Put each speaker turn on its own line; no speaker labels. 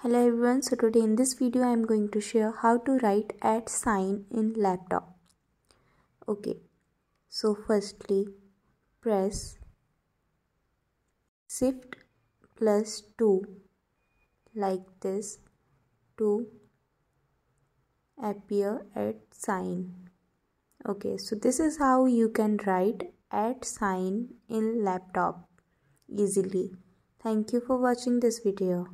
hello everyone so today in this video i am going to share how to write at sign in laptop. Okay so firstly press shift plus 2 like this to appear at sign. Okay so this is how you can write at sign in laptop easily. Thank you for watching this video.